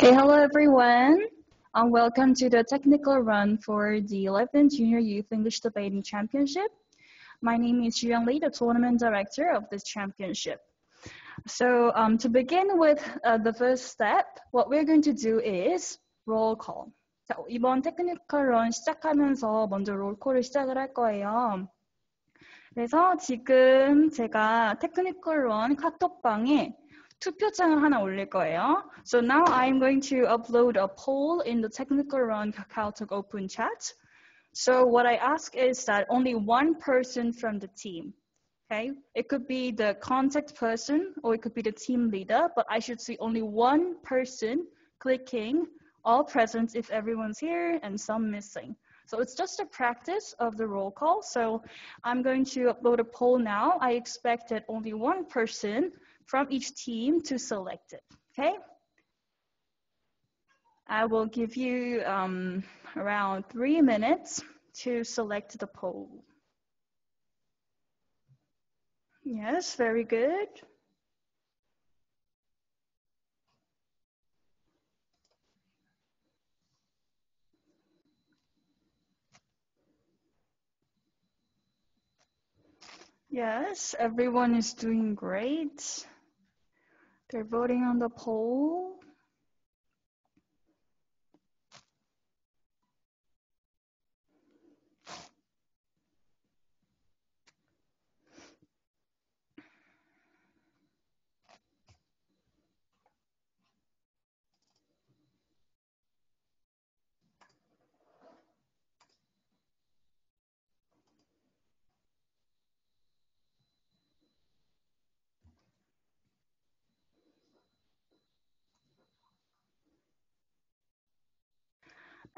Okay, hello everyone. Um, welcome to the technical run for the 11th Junior Youth English Debating Championship. My name is Yuan Li, the tournament director of this championship. So um, to begin with uh, the first step, what we're going to do is roll call. 자, 이번 테크니컬 런 시작하면서 먼저 롤콜을 시작을 할 거예요. 그래서 지금 제가 테크니컬 런 카톡방에 투표장을 하나 올릴 거예요. So now I'm going to upload a poll in the technical run KakaoTalk open chat. So what I ask is that only one person from the team, okay? It could be the contact person or it could be the team leader, but I should see only one person clicking all present if everyone's here and some missing. So it's just a practice of the roll call. So I'm going to upload a poll now. I expect that only one person from each team to select it, okay? I will give you um, around three minutes to select the poll. Yes, very good. Yes, everyone is doing great. They're voting on the poll.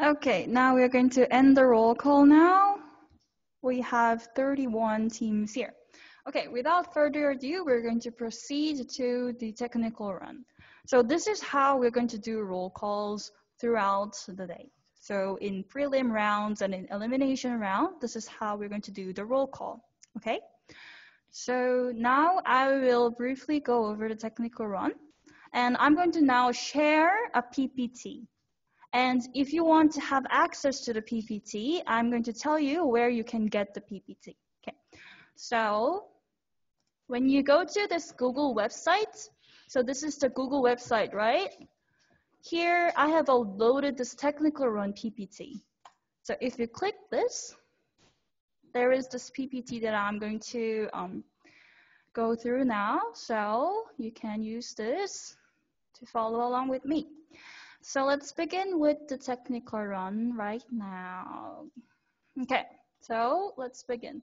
Okay, now we're going to end the roll call now. We have 31 teams here. Okay, without further ado, we're going to proceed to the technical run. So this is how we're going to do roll calls throughout the day. So in prelim rounds and in elimination round, this is how we're going to do the roll call, okay? So now I will briefly go over the technical run and I'm going to now share a PPT. And if you want to have access to the PPT, I'm going to tell you where you can get the PPT. Okay. So when you go to this Google website, so this is the Google website, right? Here I have loaded this technical run PPT. So if you click this, there is this PPT that I'm going to um, go through now. So you can use this to follow along with me. So let's begin with the technical run right now. Okay, so let's begin.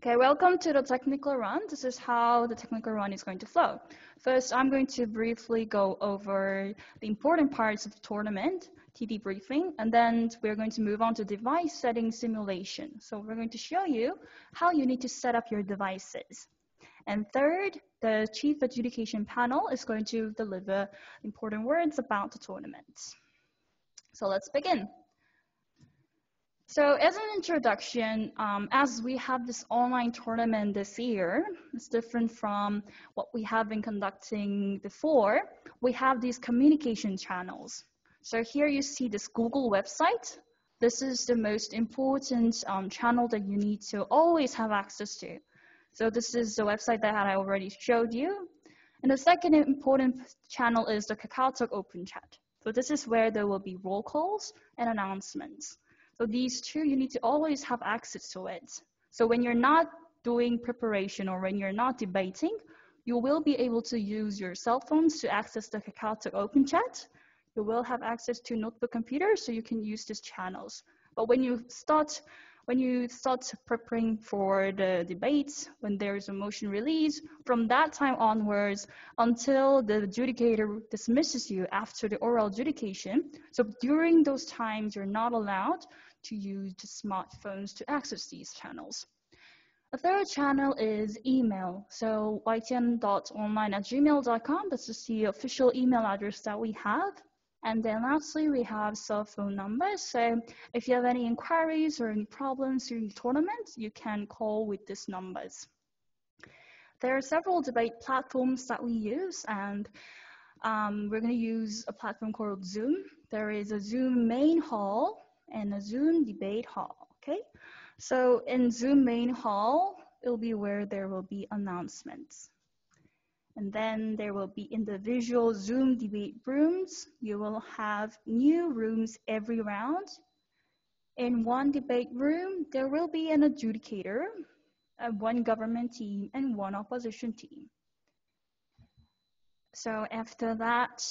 Okay, welcome to the technical run. This is how the technical run is going to flow. First, I'm going to briefly go over the important parts of the tournament, TD briefing, and then we're going to move on to device setting simulation. So we're going to show you how you need to set up your devices. And third, the chief adjudication panel is going to deliver important words about the tournament. So let's begin. So as an introduction, um, as we have this online tournament this year, it's different from what we have been conducting before. We have these communication channels. So here you see this Google website. This is the most important um, channel that you need to always have access to. So this is the website that I already showed you. And the second important channel is the KakaoTalk Open Chat. So this is where there will be roll calls and announcements. So these two, you need to always have access to it. So when you're not doing preparation or when you're not debating, you will be able to use your cell phones to access the KakaoTalk Open Chat. You will have access to notebook computers, so you can use these channels. But when you start when you start preparing for the debates, when there's a motion release, from that time onwards until the adjudicator dismisses you after the oral adjudication. So during those times, you're not allowed to use the smartphones to access these channels. A third channel is email. So ytn.online at gmail.com, this is the official email address that we have. And then lastly, we have cell phone numbers. So if you have any inquiries or any problems during the tournament, you can call with these numbers. There are several debate platforms that we use and um, we're going to use a platform called Zoom. There is a Zoom main hall and a Zoom debate hall, okay? So in Zoom main hall, it'll be where there will be announcements. And then there will be individual Zoom debate rooms. You will have new rooms every round. In one debate room, there will be an adjudicator, uh, one government team, and one opposition team. So after that,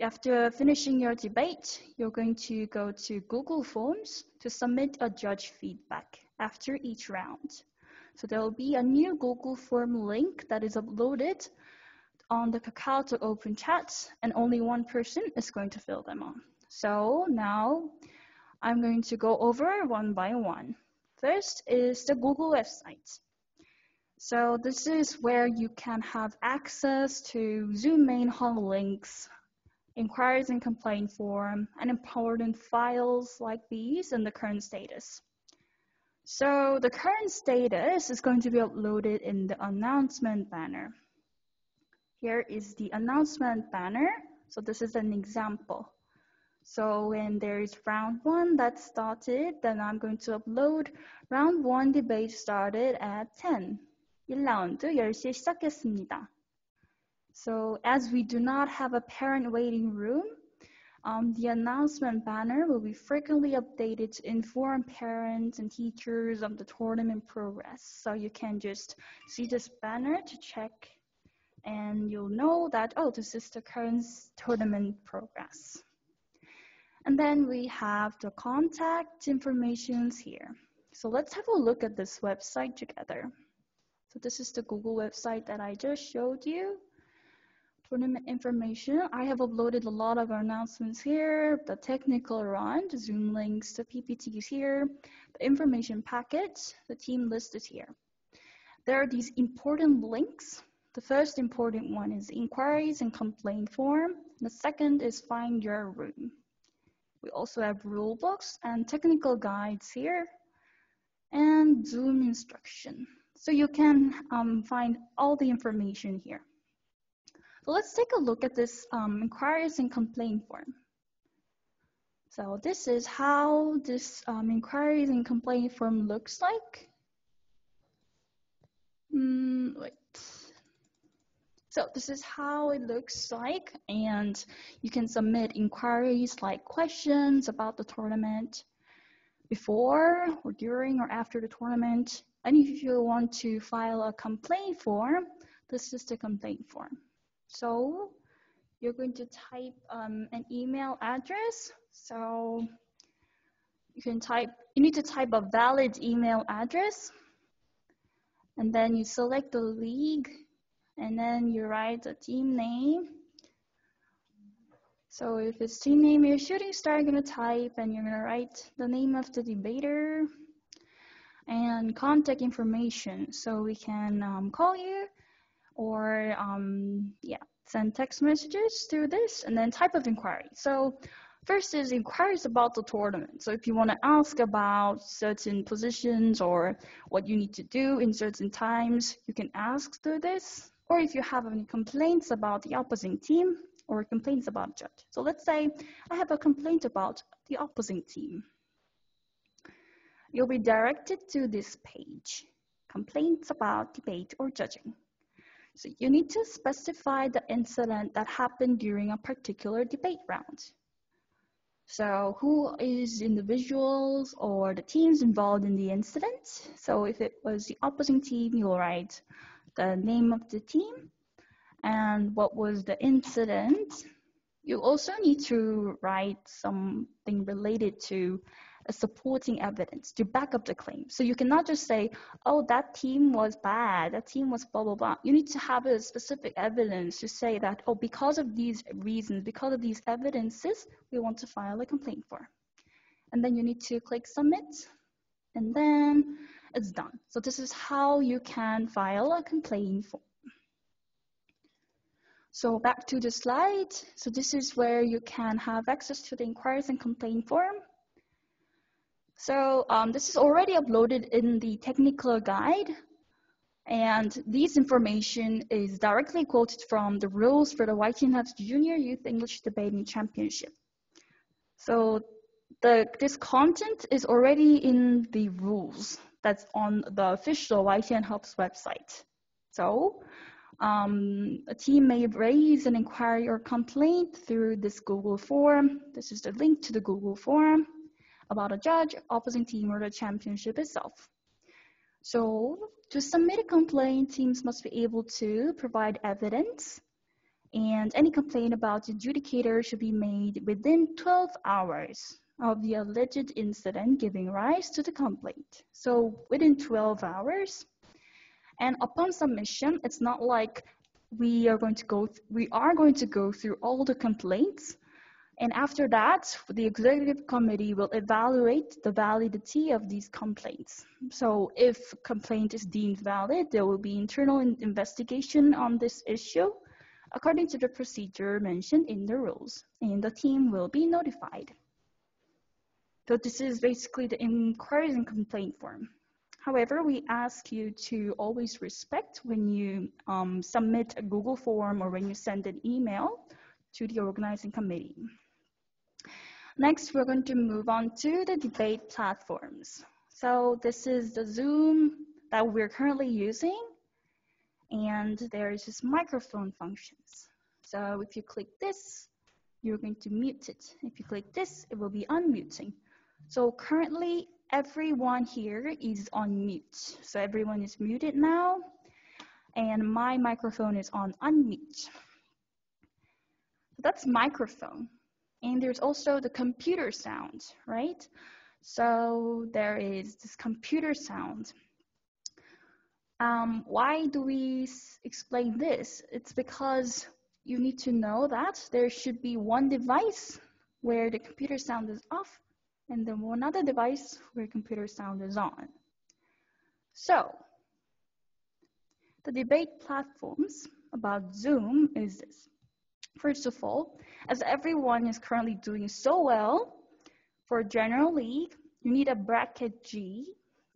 after finishing your debate, you're going to go to Google Forms to submit a judge feedback after each round. So there will be a new Google Form link that is uploaded on the KakaoTalk Open chats and only one person is going to fill them on. So now I'm going to go over one by one. First is the Google website. So this is where you can have access to Zoom main hall links, inquiries and complaint form, and important files like these and the current status. So the current status is going to be uploaded in the announcement banner. Here is the announcement banner. So this is an example. So when there is round one that started, then I'm going to upload round one debate started at 10. 1라운드 10시에 시작했습니다. So as we do not have a parent waiting room, um, the announcement banner will be frequently updated to inform parents and teachers of the tournament progress. So you can just see this banner to check and you'll know that, oh, this is the current tournament progress. And then we have the contact informations here. So let's have a look at this website together. So this is the Google website that I just showed you. Tournament information. I have uploaded a lot of announcements here, the technical run, the Zoom links, the PPTs here, the information packet, the team list is here. There are these important links the first important one is inquiries and complaint form. The second is find your room. We also have rule books and technical guides here and Zoom instruction. So you can um, find all the information here. So let's take a look at this um, inquiries and complaint form. So this is how this um, inquiries and complaint form looks like. Mm, wait. So this is how it looks like, and you can submit inquiries like questions about the tournament before or during or after the tournament. And if you want to file a complaint form, this is the complaint form. So you're going to type um, an email address. So you can type, you need to type a valid email address. And then you select the league and then you write the team name. So if it's team name, you're shooting star, you're gonna type and you're gonna write the name of the debater and contact information. So we can um, call you or um, yeah, send text messages through this and then type of inquiry. So First is inquiries about the tournament. So if you want to ask about certain positions or what you need to do in certain times, you can ask through this or if you have any complaints about the opposing team or complaints about judge. So let's say I have a complaint about the opposing team. You'll be directed to this page, complaints about debate or judging. So you need to specify the incident that happened during a particular debate round. So who is individuals or the teams involved in the incident? So if it was the opposing team, you'll write the name of the team and what was the incident. You also need to write something related to a supporting evidence to back up the claim. So you cannot just say, oh, that team was bad, that team was blah, blah, blah. You need to have a specific evidence to say that, oh, because of these reasons, because of these evidences, we want to file a complaint for. And then you need to click submit. And then it's done. So this is how you can file a complaint form. So back to the slide. So this is where you can have access to the inquiries and complaint form. So um, this is already uploaded in the technical guide. And this information is directly quoted from the rules for the YTN HUFS Junior Youth English Debating Championship. So the, this content is already in the rules that's on the official YTN HUFS website. So um, a team may raise an inquiry or complaint through this Google form. This is the link to the Google form about a judge, opposing team, or the championship itself. So to submit a complaint, teams must be able to provide evidence and any complaint about the adjudicator should be made within 12 hours of the alleged incident giving rise to the complaint. So within 12 hours, and upon submission, it's not like we are going to go, we are going to go through all the complaints. And after that, the executive committee will evaluate the validity of these complaints. So if complaint is deemed valid, there will be internal investigation on this issue according to the procedure mentioned in the rules, and the team will be notified. So this is basically the inquiries and complaint form. However, we ask you to always respect when you um, submit a Google form or when you send an email to the organizing committee. Next, we're going to move on to the debate platforms. So this is the Zoom that we're currently using, and there's this microphone functions. So if you click this, you're going to mute it. If you click this, it will be unmuting. So currently, everyone here is on mute. So everyone is muted now, and my microphone is on unmute. That's microphone. And there's also the computer sound, right? So there is this computer sound. Um, why do we explain this? It's because you need to know that there should be one device where the computer sound is off and then another device where computer sound is on. So the debate platforms about Zoom is this. First of all, as everyone is currently doing so well, for General League, you need a bracket G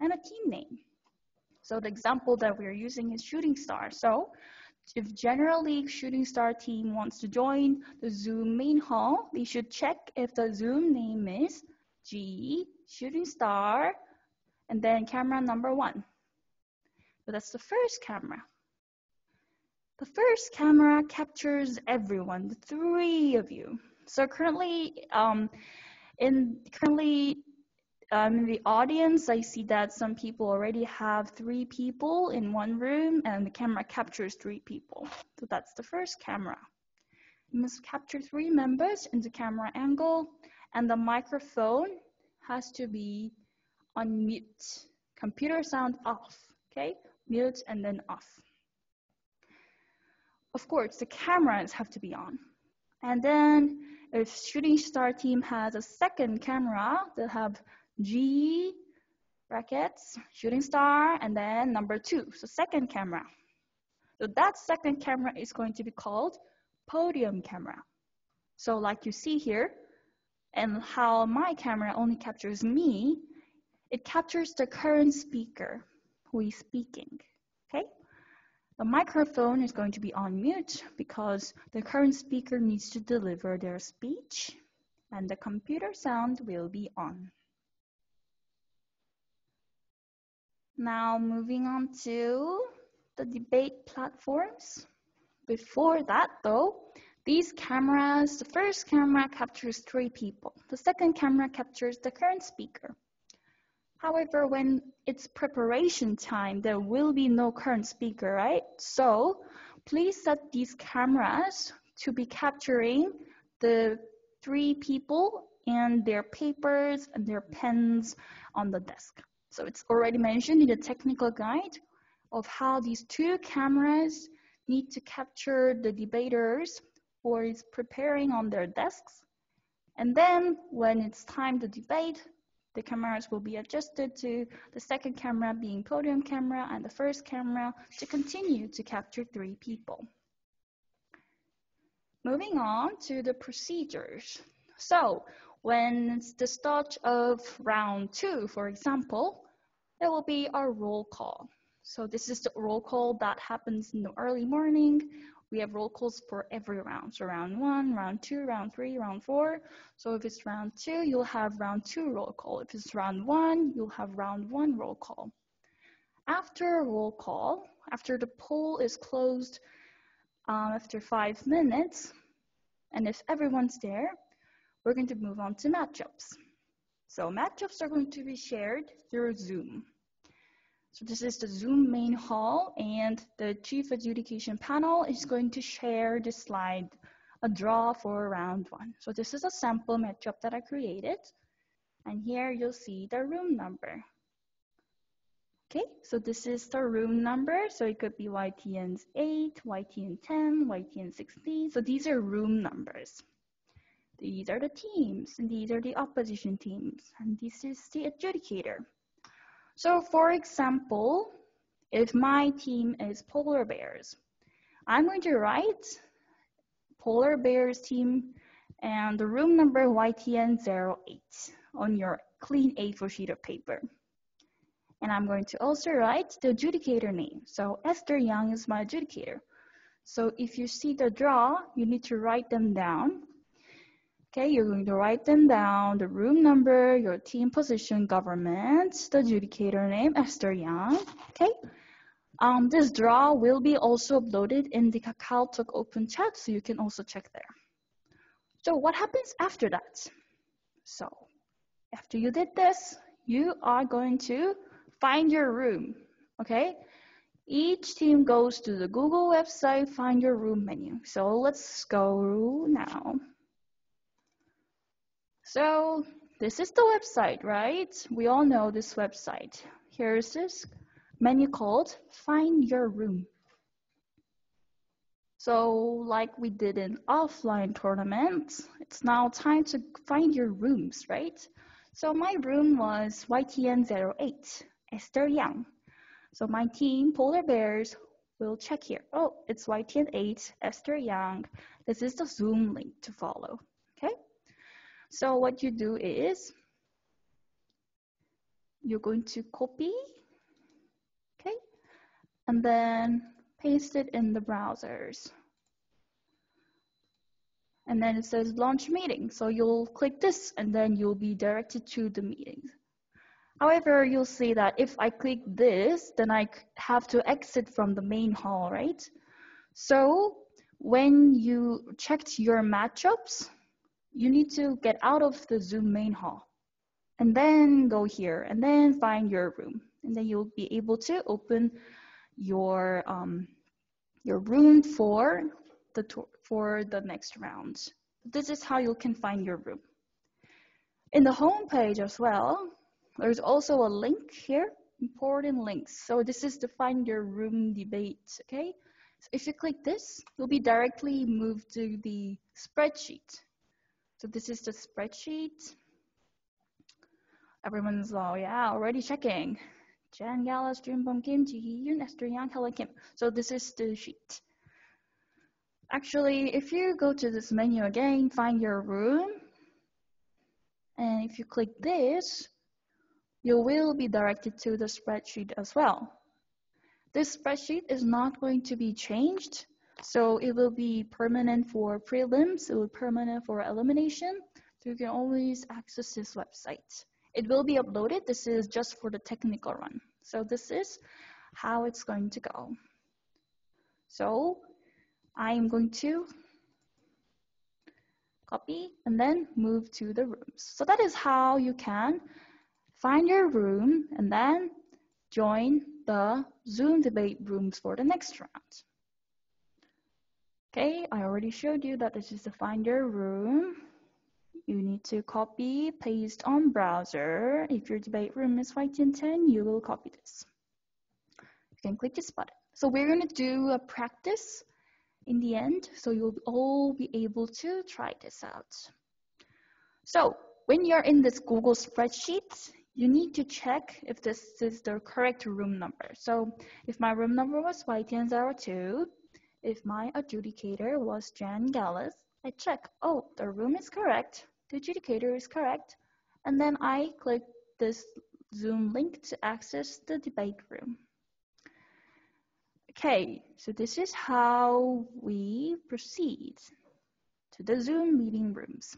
and a team name. So the example that we're using is Shooting Star. So if General League Shooting Star team wants to join the Zoom main hall, they should check if the Zoom name is G Shooting Star and then camera number one. So that's the first camera. The first camera captures everyone, the three of you. So currently, um, in currently um, in the audience, I see that some people already have three people in one room, and the camera captures three people. So that's the first camera. You must capture three members in the camera angle, and the microphone has to be on mute. Computer sound off. Okay, mute and then off of course, the cameras have to be on. And then if Shooting Star team has a second camera, they'll have G brackets, Shooting Star, and then number two, so second camera. So that second camera is going to be called podium camera. So like you see here, and how my camera only captures me, it captures the current speaker who is speaking, okay? The microphone is going to be on mute because the current speaker needs to deliver their speech and the computer sound will be on. Now moving on to the debate platforms. Before that though, these cameras, the first camera captures three people. The second camera captures the current speaker. However, when it's preparation time, there will be no current speaker, right? So please set these cameras to be capturing the three people and their papers and their pens on the desk. So it's already mentioned in the technical guide of how these two cameras need to capture the debaters who is preparing on their desks. And then when it's time to debate, the cameras will be adjusted to the second camera being podium camera and the first camera to continue to capture three people. Moving on to the procedures. So when it's the start of round two, for example, there will be a roll call. So this is the roll call that happens in the early morning. We have roll calls for every round. So round one, round two, round three, round four. So if it's round two, you'll have round two roll call. If it's round one, you'll have round one roll call. After roll call, after the poll is closed, um, after five minutes, and if everyone's there, we're going to move on to matchups. So matchups are going to be shared through Zoom. So this is the Zoom main hall and the chief adjudication panel is going to share the slide, a draw for round one. So this is a sample matchup that I created. And here you'll see the room number. Okay, so this is the room number. So it could be YTN's 8, YTN 10, YTN 16. So these are room numbers. These are the teams, and these are the opposition teams, and this is the adjudicator. So for example, if my team is polar bears, I'm going to write polar bears team and the room number YTN08 on your clean A4 sheet of paper. And I'm going to also write the adjudicator name. So Esther Young is my adjudicator. So if you see the draw, you need to write them down Okay, you're going to write them down, the room number, your team position, government, the adjudicator name, Esther Young. Okay, um, this draw will be also uploaded in the KakaoTalk open chat, so you can also check there. So what happens after that? So after you did this, you are going to find your room, okay? Each team goes to the Google website, find your room menu. So let's go now. So this is the website, right? We all know this website. Here's this menu called Find Your Room. So like we did in offline tournaments, it's now time to find your rooms, right? So my room was YTN08, Esther Young. So my team, Polar Bears, will check here. Oh, it's YTN8, Esther Young. This is the Zoom link to follow. So what you do is you're going to copy, okay, and then paste it in the browsers. And then it says launch meeting. So you'll click this and then you'll be directed to the meetings. However, you'll see that if I click this, then I have to exit from the main hall, right? So when you checked your matchups, you need to get out of the Zoom main hall and then go here and then find your room. And then you'll be able to open your, um, your room for the, for the next round. This is how you can find your room. In the home page as well, there's also a link here, important links. So this is the find your room debate, okay? So if you click this, you'll be directly moved to the spreadsheet. So this is the spreadsheet. Everyone's, oh yeah, already checking. Jan Gallus, Junbom Kim, Ji Yun, Esther Yang, Helen Kim. So this is the sheet. Actually, if you go to this menu again, find your room, and if you click this, you will be directed to the spreadsheet as well. This spreadsheet is not going to be changed so it will be permanent for prelims, it will be permanent for elimination. So you can always access this website. It will be uploaded. This is just for the technical run. So this is how it's going to go. So I'm going to copy and then move to the rooms. So that is how you can find your room and then join the Zoom debate rooms for the next round. Okay, I already showed you that this is the finder room. You need to copy, paste on browser. If your debate room is YTN 10, you will copy this. You can click this button. So we're gonna do a practice in the end, so you'll all be able to try this out. So when you're in this Google spreadsheet, you need to check if this is the correct room number. So if my room number was YTN02, if my adjudicator was Jan Gallus, I check, oh, the room is correct, the adjudicator is correct, and then I click this Zoom link to access the debate room. Okay, so this is how we proceed to the Zoom meeting rooms.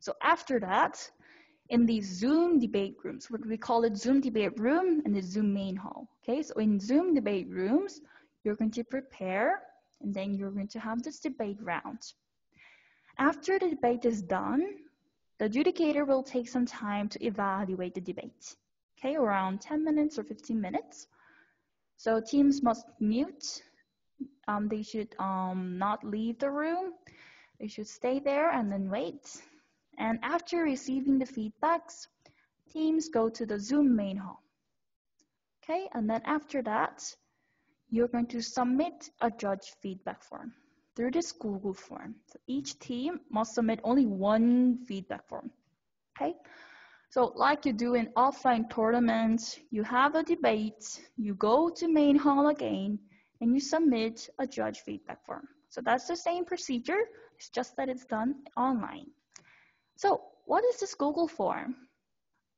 So after that, in the Zoom debate rooms, what we call it Zoom debate room and the Zoom main hall. Okay, so in Zoom debate rooms, you're going to prepare and then you're going to have this debate round. After the debate is done, the adjudicator will take some time to evaluate the debate. Okay, around 10 minutes or 15 minutes. So teams must mute. Um, they should um, not leave the room. They should stay there and then wait. And after receiving the feedbacks, teams go to the Zoom main hall. Okay, and then after that, you're going to submit a judge feedback form through this Google form. So each team must submit only one feedback form. Okay, so like you do in offline tournaments, you have a debate, you go to main hall again, and you submit a judge feedback form. So that's the same procedure, it's just that it's done online. So what is this Google form?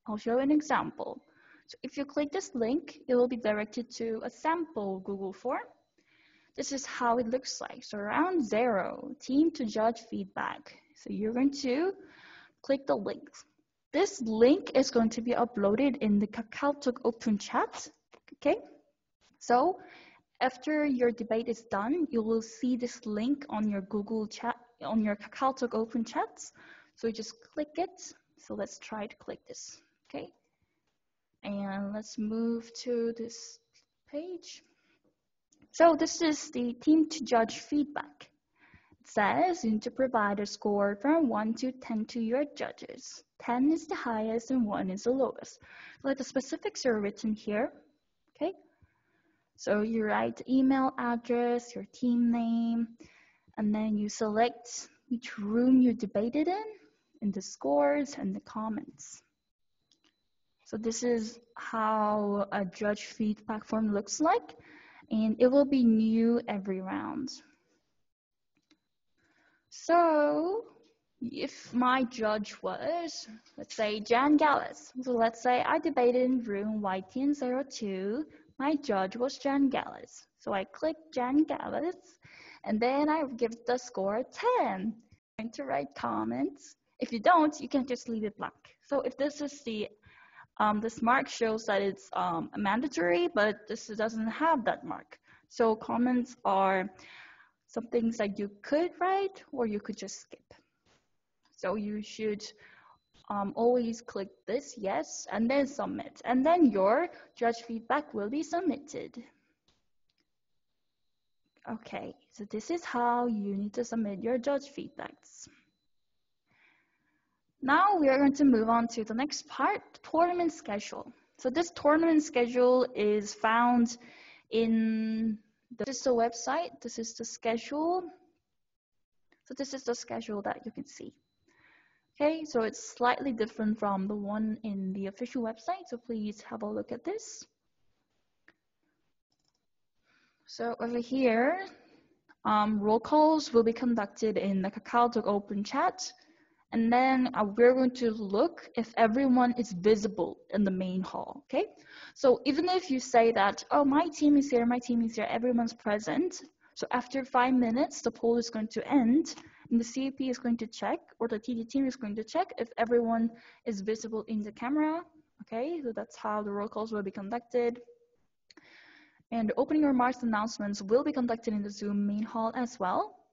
I'll show an example. So if you click this link, it will be directed to a sample Google form. This is how it looks like. So round zero, team to judge feedback. So you're going to click the link. This link is going to be uploaded in the KakaoTalk open chat. Okay, so after your debate is done, you will see this link on your Google chat, on your KakaoTalk open chats. So you just click it. So let's try to click this. Okay, and let's move to this page. So this is the team to judge feedback. It says you need to provide a score from 1 to 10 to your judges. 10 is the highest and 1 is the lowest. Like the specifics are written here, okay? So you write email address, your team name, and then you select which room you debated in, and the scores and the comments. So this is how a judge feedback form looks like, and it will be new every round. So if my judge was, let's say, Jan Gallis. So let's say I debated in room YTN02. My judge was Jan Gallis. So I click Jan Gallis, and then I give the score 10. I'm going to write comments. If you don't, you can just leave it blank. So if this is the, um, this mark shows that it's um, mandatory, but this doesn't have that mark. So comments are some things that you could write or you could just skip. So you should um, always click this yes and then submit and then your judge feedback will be submitted. Okay, so this is how you need to submit your judge feedbacks. Now we are going to move on to the next part, tournament schedule. So this tournament schedule is found in the, this is the website, this is the schedule. So this is the schedule that you can see. Okay, so it's slightly different from the one in the official website, so please have a look at this. So over here, um, roll calls will be conducted in the KakaoTalk open chat, and then uh, we're going to look if everyone is visible in the main hall, okay? So even if you say that, oh, my team is here, my team is here, everyone's present, so after five minutes, the poll is going to end, and the CAP is going to check, or the TD team is going to check if everyone is visible in the camera. Okay, so that's how the roll calls will be conducted. And opening remarks announcements will be conducted in the Zoom main hall as well.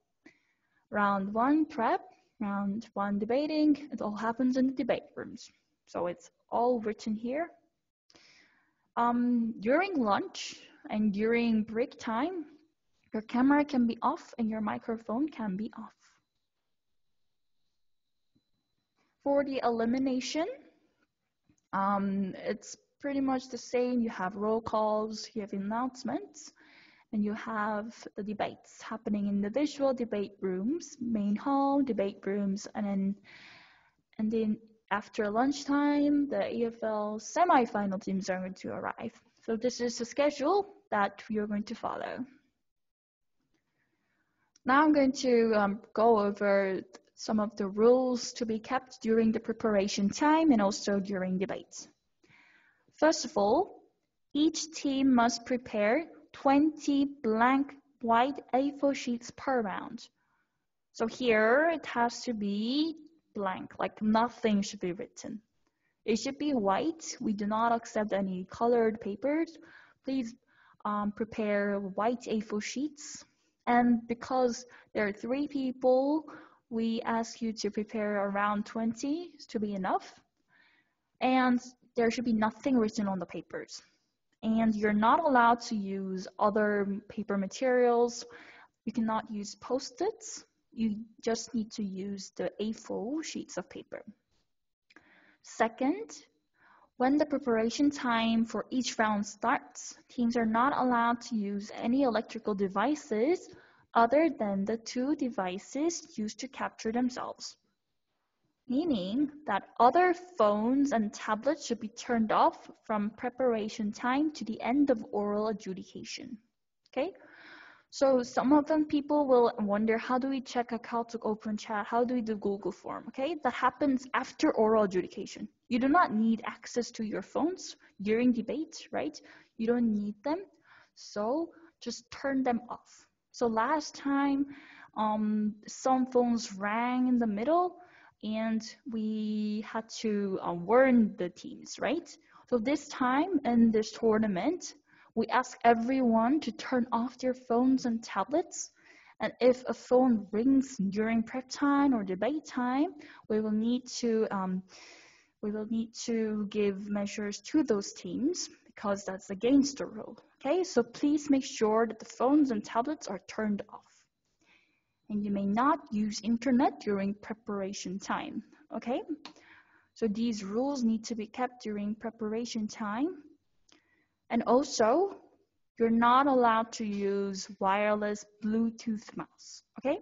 Round one prep, round one debating, it all happens in the debate rooms. So it's all written here. Um, during lunch and during break time, your camera can be off and your microphone can be off. For the elimination, um, it's pretty much the same. You have roll calls, you have announcements, and you have the debates happening in the visual debate rooms, main hall, debate rooms, and then and then after lunchtime, the EFL semi-final teams are going to arrive. So this is the schedule that we are going to follow. Now I'm going to um, go over some of the rules to be kept during the preparation time and also during debates. First of all, each team must prepare 20 blank white A4 sheets per round. So here it has to be blank, like nothing should be written. It should be white. We do not accept any colored papers. Please um, prepare white A4 sheets. And because there are three people, we ask you to prepare around 20 to be enough. And there should be nothing written on the papers. And you're not allowed to use other paper materials. You cannot use post-its. You just need to use the A4 sheets of paper. Second, when the preparation time for each round starts, teams are not allowed to use any electrical devices other than the two devices used to capture themselves. Meaning that other phones and tablets should be turned off from preparation time to the end of oral adjudication. Okay? So some of them people will wonder, how do we check a KakaoTalk Open Chat? How do we do Google Form? Okay, that happens after oral adjudication. You do not need access to your phones during debate, right? You don't need them. So just turn them off. So last time, um, some phones rang in the middle and we had to uh, warn the teams, right? So this time in this tournament, we ask everyone to turn off their phones and tablets. And if a phone rings during prep time or debate time, we will need to um, we will need to give measures to those teams because that's against the rule. Okay, so please make sure that the phones and tablets are turned off. And you may not use internet during preparation time. Okay, so these rules need to be kept during preparation time. And also, you're not allowed to use wireless Bluetooth mouse, okay?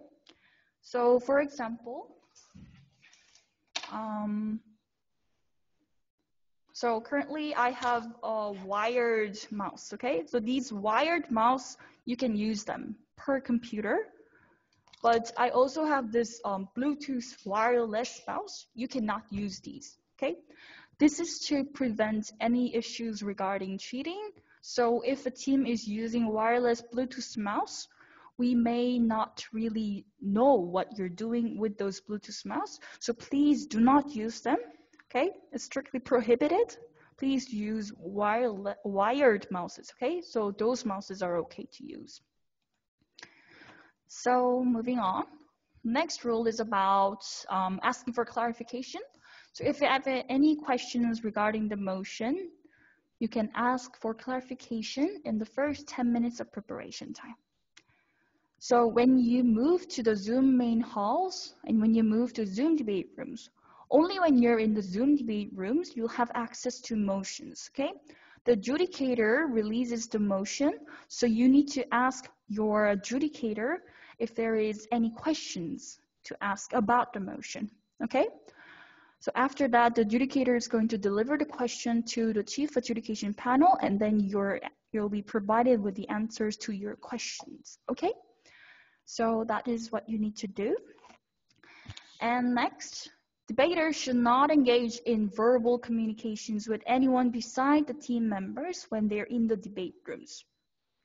So for example, um, so currently I have a wired mouse, okay? So these wired mouse, you can use them per computer, but I also have this um, Bluetooth wireless mouse. You cannot use these, okay? This is to prevent any issues regarding cheating. So if a team is using wireless Bluetooth mouse, we may not really know what you're doing with those Bluetooth mouse. So please do not use them. Okay, it's strictly prohibited. Please use wired mouses. Okay, so those mouses are okay to use. So moving on. Next rule is about um, asking for clarification. So if you have any questions regarding the motion, you can ask for clarification in the first 10 minutes of preparation time. So when you move to the Zoom main halls and when you move to Zoom debate rooms, only when you're in the Zoom debate rooms, you'll have access to motions, okay? The adjudicator releases the motion, so you need to ask your adjudicator if there is any questions to ask about the motion, okay? So after that, the adjudicator is going to deliver the question to the chief adjudication panel, and then you're, you'll be provided with the answers to your questions, okay? So that is what you need to do. And next, debaters should not engage in verbal communications with anyone beside the team members when they're in the debate rooms.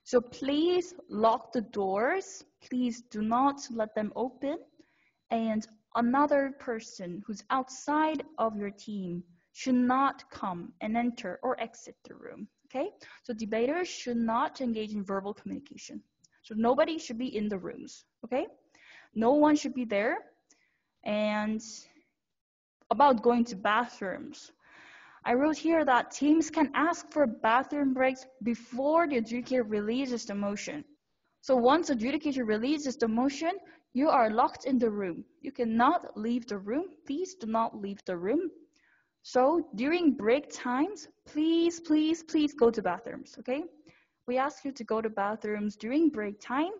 So please lock the doors. Please do not let them open. And another person who's outside of your team should not come and enter or exit the room. Okay? So debaters should not engage in verbal communication. So nobody should be in the rooms. Okay? No one should be there. And about going to bathrooms. I wrote here that teams can ask for bathroom breaks before the adjudicator releases the motion. So once the adjudicator releases the motion, you are locked in the room. You cannot leave the room. Please do not leave the room. So during break times, please, please, please go to bathrooms, okay? We ask you to go to bathrooms during break time,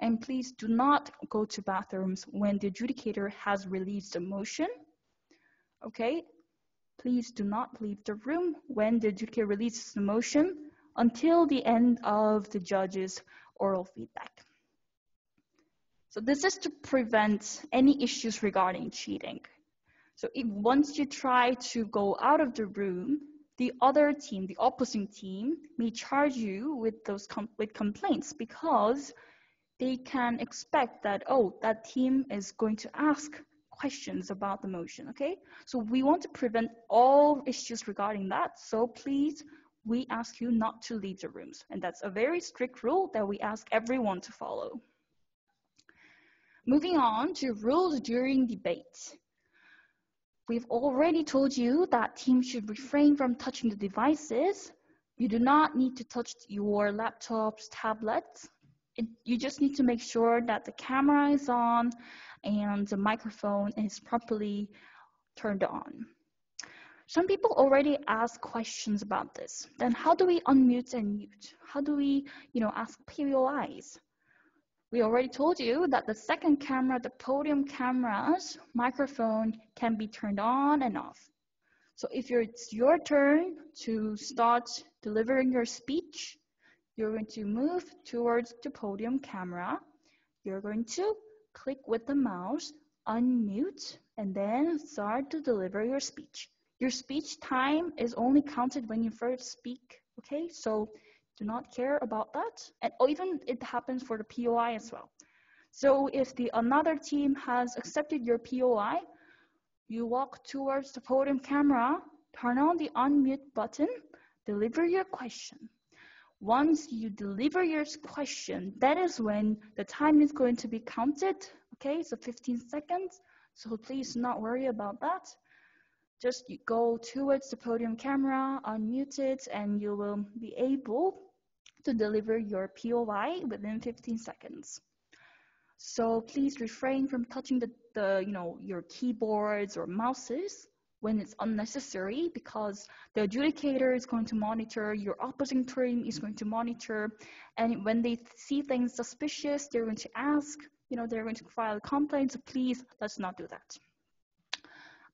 and please do not go to bathrooms when the adjudicator has released a motion, okay? Please do not leave the room when the adjudicator releases the motion until the end of the judge's oral feedback. So this is to prevent any issues regarding cheating. So if once you try to go out of the room, the other team, the opposing team, may charge you with those com with complaints because they can expect that, oh, that team is going to ask questions about the motion, okay? So we want to prevent all issues regarding that. So please, we ask you not to leave the rooms. And that's a very strict rule that we ask everyone to follow. Moving on to rules during debate. We've already told you that teams should refrain from touching the devices. You do not need to touch your laptops, tablets. It, you just need to make sure that the camera is on and the microphone is properly turned on. Some people already ask questions about this. Then how do we unmute and mute? How do we, you know, ask POIs? We already told you that the second camera, the podium camera's microphone can be turned on and off. So if it's your turn to start delivering your speech, you're going to move towards the podium camera. You're going to click with the mouse, unmute, and then start to deliver your speech. Your speech time is only counted when you first speak, okay? So do not care about that. And even it happens for the POI as well. So if the another team has accepted your POI, you walk towards the podium camera, turn on the unmute button, deliver your question. Once you deliver your question, that is when the time is going to be counted. Okay, so 15 seconds. So please not worry about that. Just go towards the podium camera, unmute it, and you will be able to deliver your POI within 15 seconds. So please refrain from touching the, the you know, your keyboards or mouses when it's unnecessary because the adjudicator is going to monitor, your opposing team is going to monitor, and when they see things suspicious, they're going to ask, you know, they're going to file a complaint, so please, let's not do that.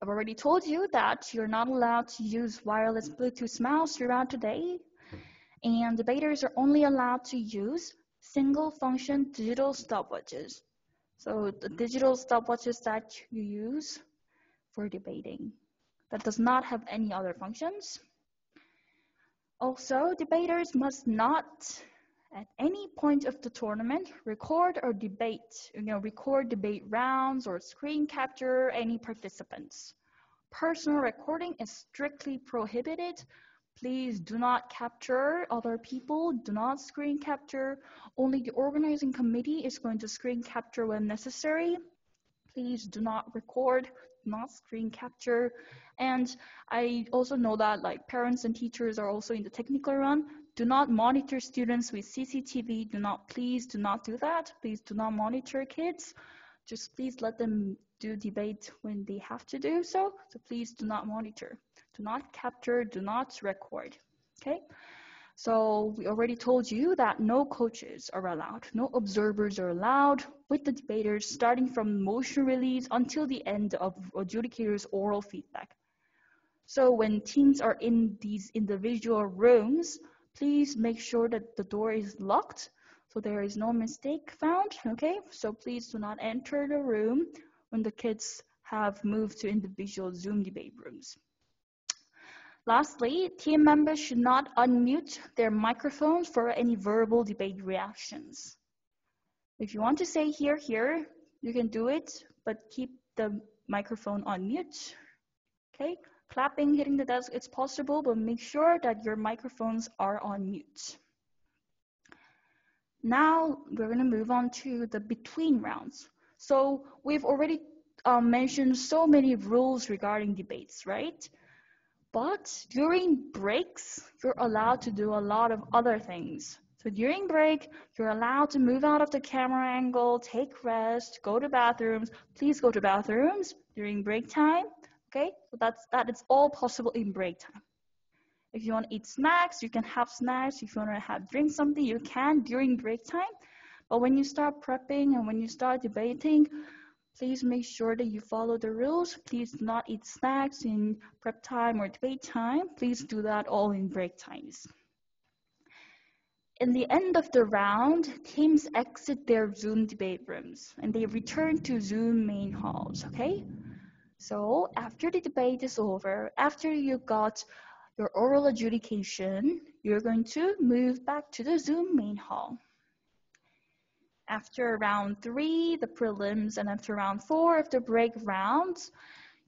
I've already told you that you're not allowed to use wireless Bluetooth mouse throughout the day, and debaters are only allowed to use single function digital stopwatches. So the digital stopwatches that you use for debating that does not have any other functions. Also, debaters must not at any point of the tournament record or debate, you know, record debate rounds or screen capture any participants. Personal recording is strictly prohibited. Please do not capture other people, do not screen capture. Only the organizing committee is going to screen capture when necessary. Please do not record, not screen capture. And I also know that like parents and teachers are also in the technical run. Do not monitor students with CCTV. Do not, please do not do that. Please do not monitor kids. Just please let them do debate when they have to do so. So please do not monitor. Do not capture, do not record. Okay? So we already told you that no coaches are allowed, no observers are allowed with the debaters starting from motion release until the end of adjudicator's oral feedback. So when teams are in these individual rooms, please make sure that the door is locked so there is no mistake found, okay? So please do not enter the room when the kids have moved to individual Zoom debate rooms. Lastly, team members should not unmute their microphones for any verbal debate reactions. If you want to say here, here, you can do it, but keep the microphone on mute. Okay, clapping, hitting the desk, it's possible, but make sure that your microphones are on mute. Now we're gonna move on to the between rounds. So we've already uh, mentioned so many rules regarding debates, right? But during breaks, you're allowed to do a lot of other things. So during break, you're allowed to move out of the camera angle, take rest, go to bathrooms. Please go to bathrooms during break time. Okay, so that's that is all possible in break time. If you want to eat snacks, you can have snacks. If you want to have drink something, you can during break time. But when you start prepping and when you start debating, Please make sure that you follow the rules. Please do not eat snacks in prep time or debate time. Please do that all in break times. In the end of the round, teams exit their Zoom debate rooms and they return to Zoom main halls, okay? So after the debate is over, after you got your oral adjudication, you're going to move back to the Zoom main hall. After round three, the prelims, and after round four the break rounds,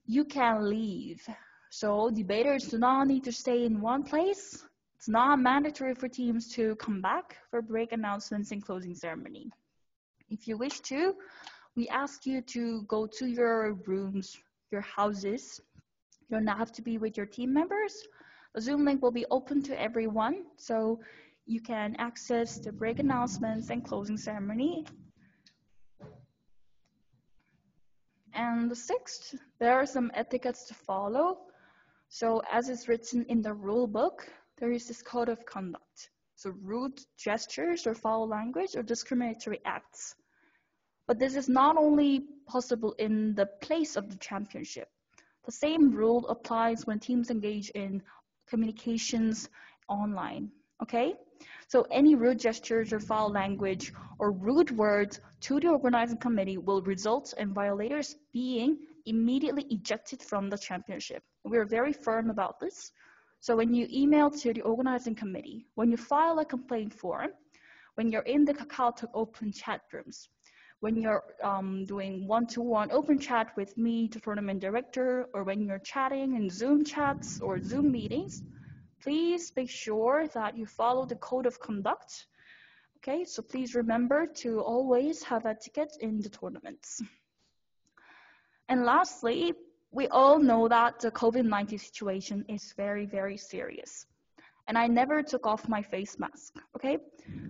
you can leave. So debaters do not need to stay in one place. It's not mandatory for teams to come back for break announcements and closing ceremony. If you wish to, we ask you to go to your rooms, your houses. You don't have to be with your team members. The Zoom link will be open to everyone, so you can access the break announcements and closing ceremony. And the sixth, there are some etiquettes to follow. So as is written in the rule book, there is this code of conduct. So rude gestures or foul language or discriminatory acts. But this is not only possible in the place of the championship. The same rule applies when teams engage in communications online, okay? So any rude gestures or foul language or rude words to the organizing committee will result in violators being immediately ejected from the championship. We're very firm about this. So when you email to the organizing committee, when you file a complaint form, when you're in the KakaoTalk open chat rooms, when you're um, doing one-to-one -one open chat with me, the tournament director, or when you're chatting in Zoom chats or Zoom meetings, please make sure that you follow the code of conduct. Okay, so please remember to always have a ticket in the tournaments. And lastly, we all know that the COVID-19 situation is very, very serious. And I never took off my face mask, okay?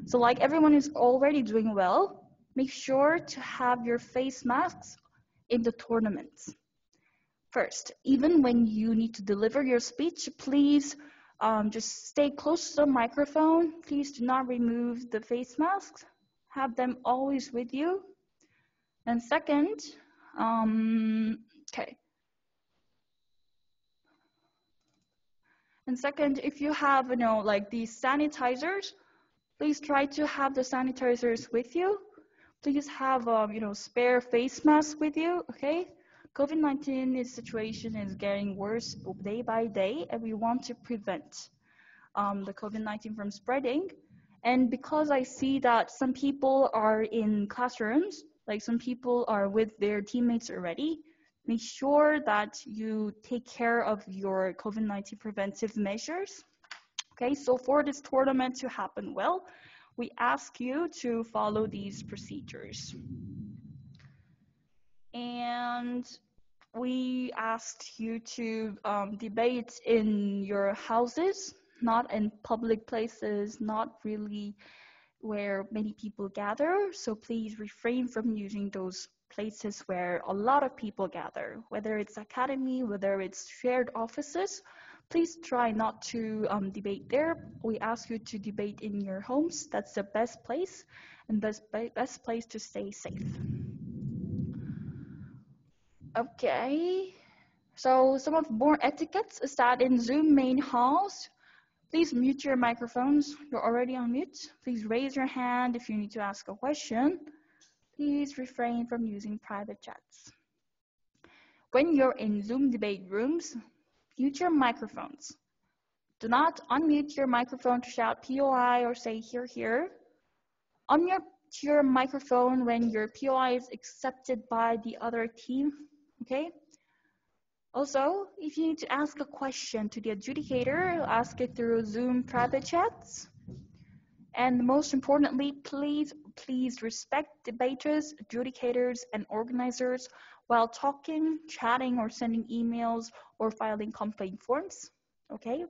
So like everyone is already doing well, make sure to have your face masks in the tournaments. First, even when you need to deliver your speech, please um, just stay close to the microphone. Please do not remove the face masks. Have them always with you. And second, um, okay. And second, if you have, you know, like these sanitizers, please try to have the sanitizers with you. Please have, um, you know, spare face masks with you, okay? COVID-19 situation is getting worse day by day, and we want to prevent um, the COVID-19 from spreading. And because I see that some people are in classrooms, like some people are with their teammates already, make sure that you take care of your COVID-19 preventive measures. Okay, so for this tournament to happen well, we ask you to follow these procedures. And we asked you to um, debate in your houses, not in public places, not really where many people gather. So please refrain from using those places where a lot of people gather, whether it's academy, whether it's shared offices. Please try not to um, debate there. We ask you to debate in your homes. That's the best place and best, best place to stay safe. Okay. So some of more etiquettes is that in Zoom main halls, please mute your microphones. You're already on mute. Please raise your hand if you need to ask a question. Please refrain from using private chats. When you're in Zoom debate rooms, mute your microphones. Do not unmute your microphone to shout POI or say here, here. Unmute your microphone when your POI is accepted by the other team okay? Also, if you need to ask a question to the adjudicator, ask it through Zoom private chats. And most importantly, please, please respect debaters, adjudicators, and organizers while talking, chatting, or sending emails or filing complaint forms, okay?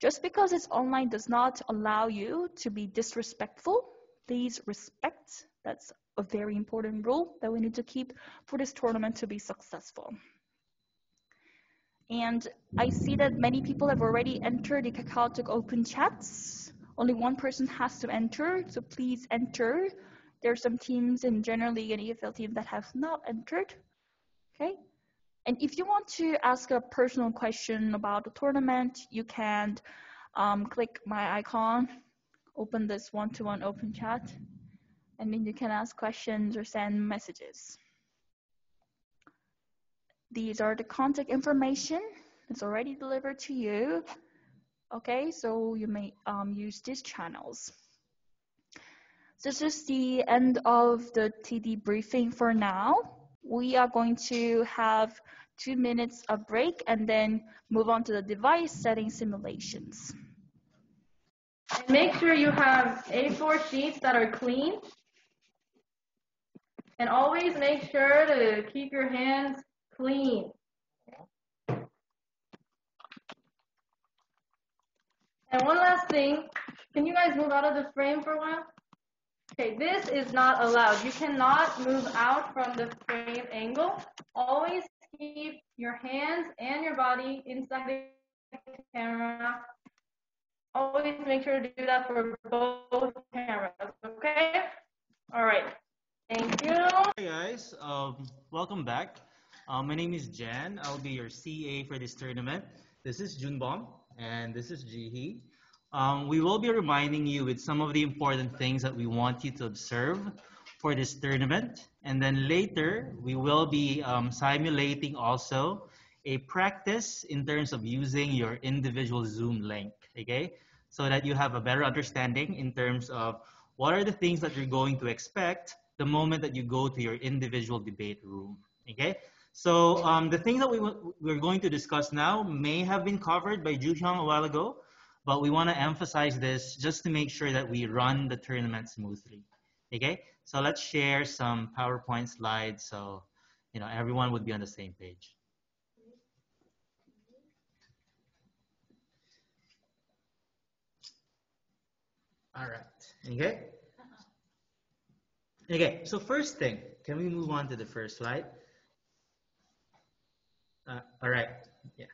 Just because it's online does not allow you to be disrespectful. Please respect, that's a very important rule that we need to keep for this tournament to be successful. And I see that many people have already entered the KakaoTalk open chats. Only one person has to enter, so please enter. There are some teams in General League and EFL team that have not entered. Okay. And if you want to ask a personal question about the tournament, you can um, click my icon, open this one-to-one -one open chat, and then you can ask questions or send messages. These are the contact information. It's already delivered to you. Okay, so you may um, use these channels. This is the end of the TD briefing for now. We are going to have two minutes of break and then move on to the device setting simulations. Make sure you have A4 sheets that are clean. And always make sure to keep your hands clean. And one last thing, can you guys move out of the frame for a while? Okay, this is not allowed. You cannot move out from the frame angle. Always keep your hands and your body inside the camera. Always make sure to do that for both cameras, okay? All right, thank you. Hi guys, um, welcome back. Uh, my name is Jan. I'll be your CA for this tournament. This is Junbom and this is Jihi. Um, we will be reminding you with some of the important things that we want you to observe for this tournament. And then later, we will be um, simulating also a practice in terms of using your individual Zoom link, okay? So that you have a better understanding in terms of what are the things that you're going to expect the moment that you go to your individual debate room, okay? So um, the thing that we we're going to discuss now may have been covered by Ju Hyung a while ago, but we want to emphasize this just to make sure that we run the tournament smoothly. Okay, so let's share some PowerPoint slides so you know everyone would be on the same page. All right. Okay. Okay. So first thing, can we move on to the first slide? Uh, all right. Yeah.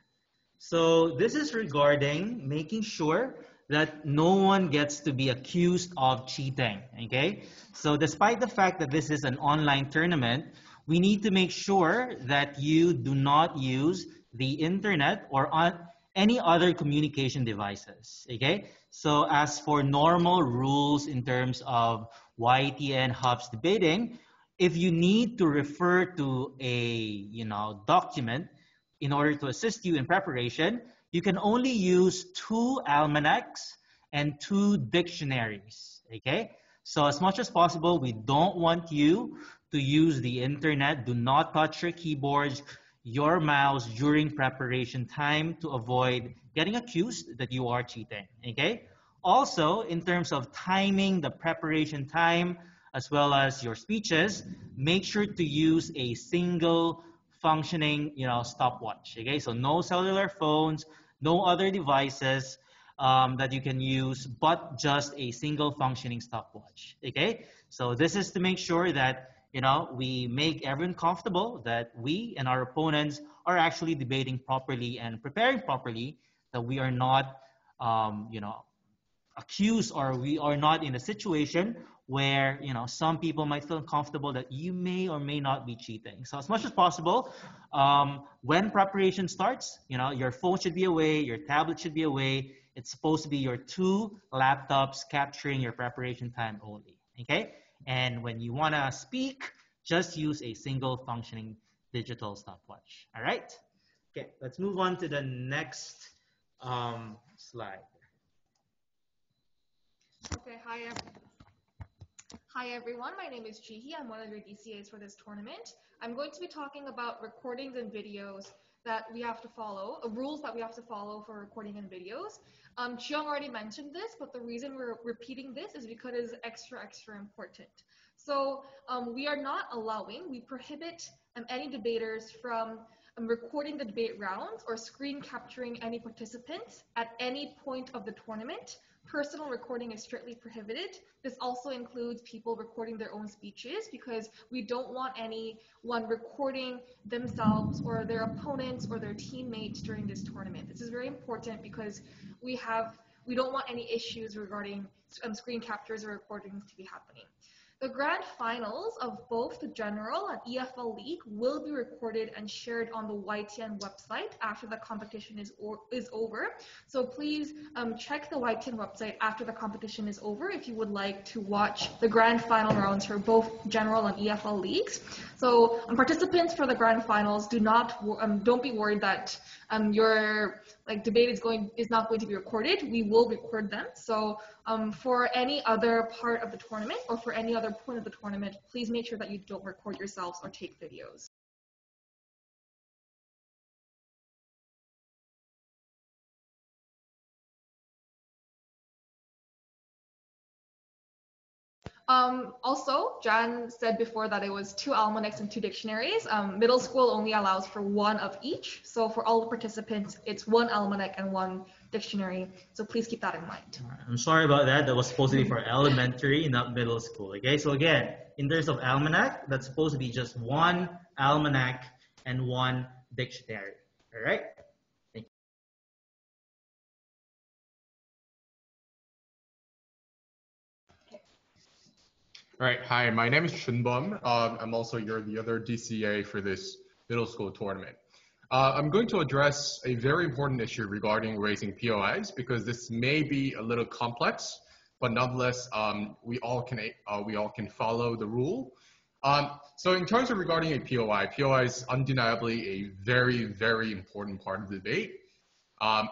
So this is regarding making sure that no one gets to be accused of cheating, okay? So despite the fact that this is an online tournament, we need to make sure that you do not use the internet or on any other communication devices, okay? So as for normal rules in terms of YTN HUFS debating, if you need to refer to a, you know, document, in order to assist you in preparation, you can only use two almanacs and two dictionaries, okay? So as much as possible, we don't want you to use the internet. Do not touch your keyboards, your mouse during preparation time to avoid getting accused that you are cheating, okay? Also, in terms of timing the preparation time, as well as your speeches, make sure to use a single functioning, you know, stopwatch. Okay, so no cellular phones, no other devices um, that you can use, but just a single functioning stopwatch. Okay, so this is to make sure that you know we make everyone comfortable that we and our opponents are actually debating properly and preparing properly. That we are not, um, you know, accused or we are not in a situation where you know some people might feel uncomfortable that you may or may not be cheating. So as much as possible, um, when preparation starts, you know your phone should be away, your tablet should be away. It's supposed to be your two laptops capturing your preparation time only. Okay, and when you want to speak, just use a single functioning digital stopwatch. All right. Okay, let's move on to the next um, slide. Okay, hi, Hi everyone, my name is Jihi. I'm one of your DCAs for this tournament. I'm going to be talking about recordings and videos that we have to follow, uh, rules that we have to follow for recording and videos. Um, Chiang already mentioned this, but the reason we're repeating this is because it is extra, extra important. So um, we are not allowing, we prohibit um, any debaters from um, recording the debate rounds or screen capturing any participants at any point of the tournament Personal recording is strictly prohibited. This also includes people recording their own speeches because we don't want anyone recording themselves or their opponents or their teammates during this tournament. This is very important because we have we don't want any issues regarding um, screen captures or recordings to be happening. The grand finals of both the General and EFL League will be recorded and shared on the YTN website after the competition is, is over. So please um, check the YTN website after the competition is over if you would like to watch the grand final rounds for both General and EFL Leagues. So um, participants for the grand finals do not um, don't be worried that um, your like debate is going is not going to be recorded. We will record them. So um, for any other part of the tournament or for any other point of the tournament, please make sure that you don't record yourselves or take videos. Um, also, Jan said before that it was two almanacs and two dictionaries. Um, middle school only allows for one of each. So for all the participants, it's one almanac and one dictionary. So please keep that in mind. I'm sorry about that. That was supposed to be for elementary, not middle school. Okay, so again, in terms of almanac, that's supposed to be just one almanac and one dictionary. All right. All right, hi, my name is Junbom. Um, I'm also your the other DCA for this middle school tournament. Uh, I'm going to address a very important issue regarding raising POIs because this may be a little complex, but nonetheless, um, we all can uh, we all can follow the rule. Um, so in terms of regarding a POI, POI is undeniably a very very important part of the debate. Um,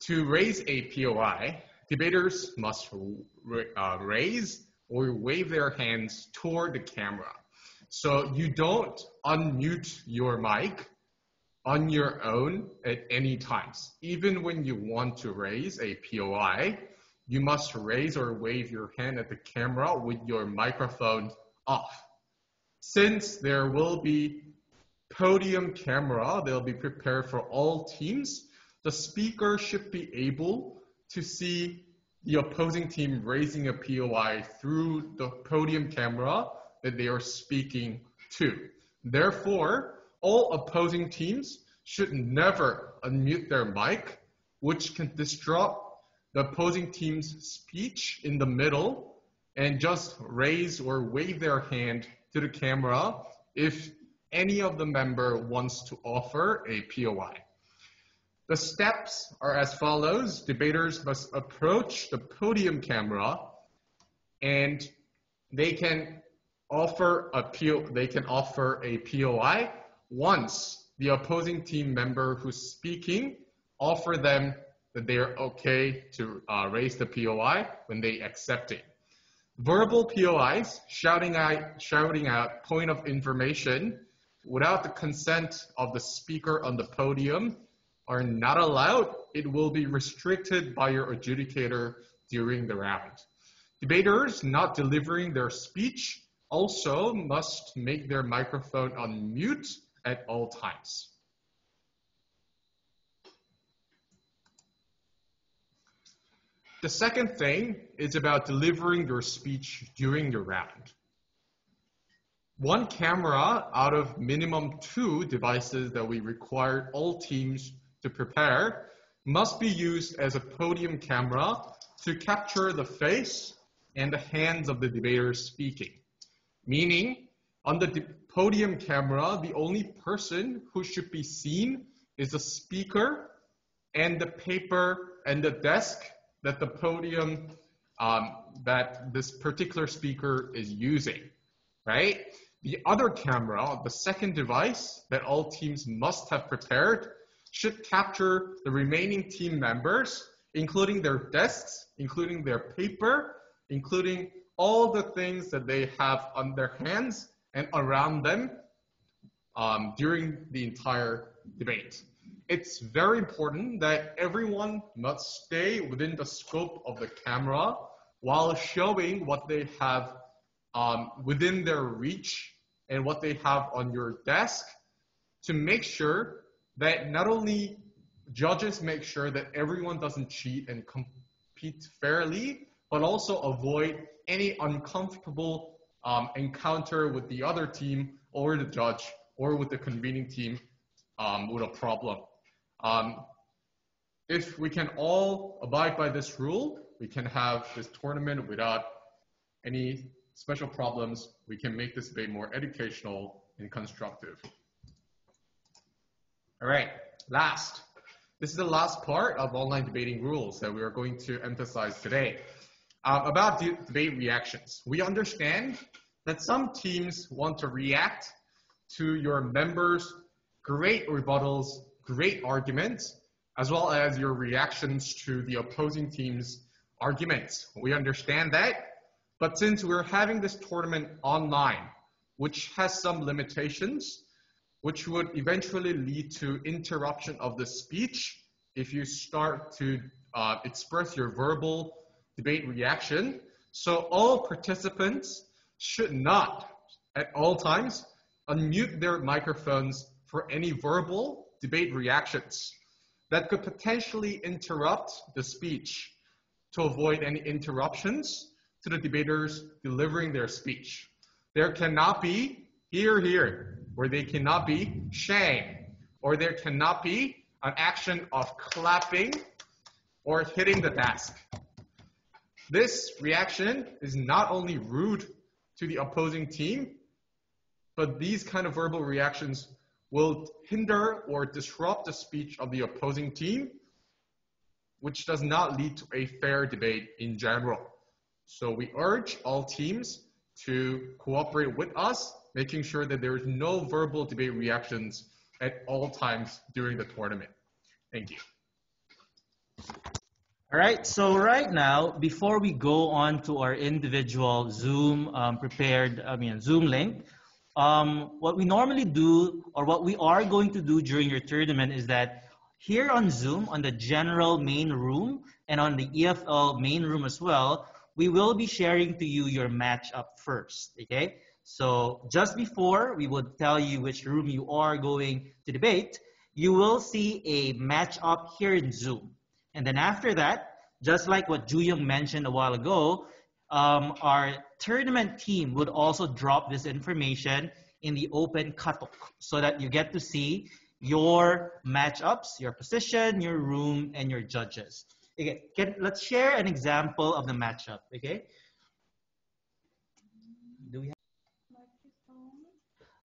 to raise a POI, debaters must uh, raise or wave their hands toward the camera. So you don't unmute your mic on your own at any times. Even when you want to raise a POI, you must raise or wave your hand at the camera with your microphone off. Since there will be podium camera, they'll be prepared for all teams, the speaker should be able to see the opposing team raising a POI through the podium camera that they are speaking to. Therefore, all opposing teams should never unmute their mic, which can disrupt the opposing team's speech in the middle and just raise or wave their hand to the camera if any of the member wants to offer a POI. The steps are as follows. Debaters must approach the podium camera and they can offer a PO, they can offer a POI once the opposing team member who's speaking offer them that they're okay to uh, raise the POI when they accept it. Verbal POIs, shouting out, shouting out point of information without the consent of the speaker on the podium are not allowed, it will be restricted by your adjudicator during the round. Debaters not delivering their speech also must make their microphone on mute at all times. The second thing is about delivering your speech during the round. One camera out of minimum two devices that we require all teams to prepare must be used as a podium camera to capture the face and the hands of the debaters speaking. Meaning, on the podium camera, the only person who should be seen is the speaker and the paper and the desk that the podium um, that this particular speaker is using, right? The other camera, the second device that all teams must have prepared should capture the remaining team members, including their desks, including their paper, including all the things that they have on their hands and around them um, during the entire debate. It's very important that everyone must stay within the scope of the camera while showing what they have um, within their reach and what they have on your desk to make sure that not only judges make sure that everyone doesn't cheat and compete fairly, but also avoid any uncomfortable um, encounter with the other team or the judge or with the convening team um, with a problem. Um, if we can all abide by this rule, we can have this tournament without any special problems. We can make this debate more educational and constructive. All right, last. This is the last part of online debating rules that we are going to emphasize today. Uh, about de debate reactions. We understand that some teams want to react to your members' great rebuttals, great arguments, as well as your reactions to the opposing team's arguments. We understand that, but since we're having this tournament online, which has some limitations, which would eventually lead to interruption of the speech if you start to uh, express your verbal debate reaction. So all participants should not, at all times, unmute their microphones for any verbal debate reactions that could potentially interrupt the speech to avoid any interruptions to the debaters delivering their speech. There cannot be here, here, where they cannot be shame, or there cannot be an action of clapping or hitting the desk. This reaction is not only rude to the opposing team, but these kind of verbal reactions will hinder or disrupt the speech of the opposing team, which does not lead to a fair debate in general. So we urge all teams to cooperate with us, making sure that there is no verbal debate reactions at all times during the tournament. Thank you. All right, so right now, before we go on to our individual Zoom um, prepared, I mean, Zoom link, um, what we normally do, or what we are going to do during your tournament is that here on Zoom, on the general main room, and on the EFL main room as well, we will be sharing to you your matchup first, okay? So just before we would tell you which room you are going to debate, you will see a matchup here in Zoom. And then after that, just like what Young mentioned a while ago, um, our tournament team would also drop this information in the open katok so that you get to see your matchups, your position, your room, and your judges. Okay, can, let's share an example of the matchup, okay? Do we have...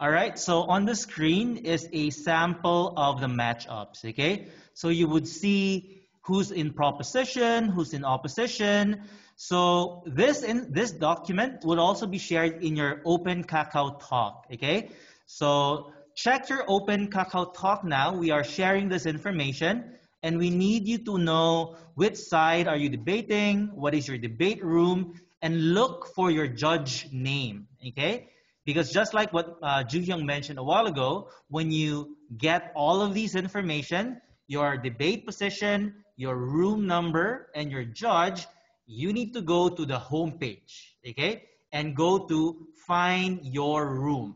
All right, so on the screen is a sample of the matchups, okay? So you would see who's in proposition, who's in opposition. So this in this document would also be shared in your Open KakaoTalk, okay? So check your Open KakaoTalk now. We are sharing this information and we need you to know which side are you debating, what is your debate room, and look for your judge name, okay? Because just like what uh, Ju mentioned a while ago, when you get all of these information, your debate position, your room number, and your judge, you need to go to the home page, okay? And go to find your room,